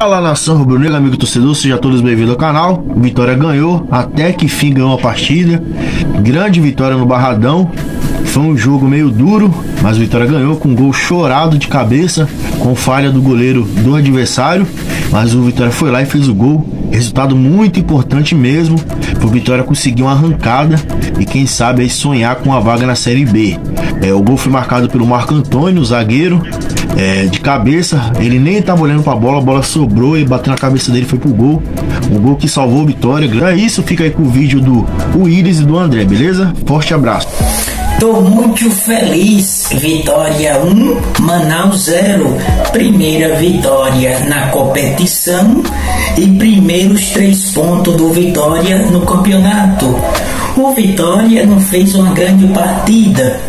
Fala nação rubro-negra, amigo torcedor, sejam todos bem-vindos ao canal. Vitória ganhou, até que fim ganhou a partida. Grande vitória no Barradão. Foi um jogo meio duro, mas o Vitória ganhou com um gol chorado de cabeça, com falha do goleiro do adversário. Mas o Vitória foi lá e fez o gol. Resultado muito importante mesmo, o Vitória conseguir uma arrancada e quem sabe aí sonhar com a vaga na Série B. É, o gol foi marcado pelo Marco Antônio, zagueiro, é, de cabeça. Ele nem estava olhando para a bola, a bola sobrou e bateu na cabeça dele foi pro gol. Um gol que salvou a vitória. É isso, fica aí com o vídeo do Iris e do André, beleza? Forte abraço. Tô muito feliz. Vitória 1, Manaus 0. Primeira vitória na competição e primeiros três pontos do Vitória no campeonato. O Vitória não fez uma grande partida,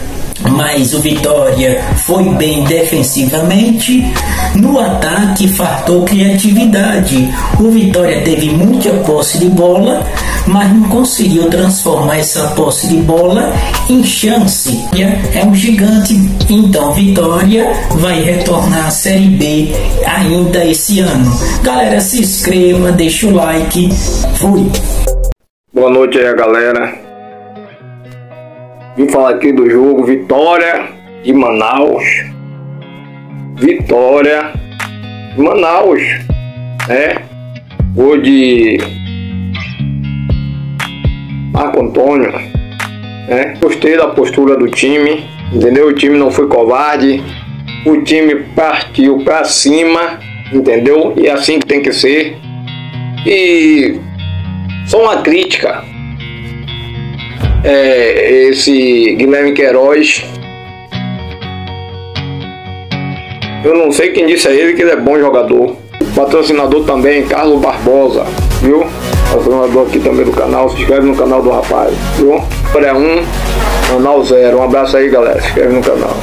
mas o Vitória foi bem defensivamente. No ataque, fartou criatividade. O Vitória teve muita posse de bola, mas não conseguiu transformar essa posse de bola em chance. É um gigante. Então, Vitória vai retornar à Série B ainda esse ano. Galera, se inscreva, deixa o like. Fui. Boa noite aí, galera. Vim falar aqui do jogo Vitória de Manaus. Vitória de Manaus, né? Gol de Marco Antônio, né? Gostei da postura do time, entendeu? O time não foi covarde, o time partiu para cima, entendeu? E é assim que tem que ser. E só uma crítica é, esse Guilherme Queiroz. Eu não sei quem disse a ele que ele é bom jogador. Patrocinador também, Carlos Barbosa, viu? Patrocinador aqui também do canal. Se inscreve no canal do rapaz, viu? Para um, canal zero. Um abraço aí, galera. Se inscreve no canal.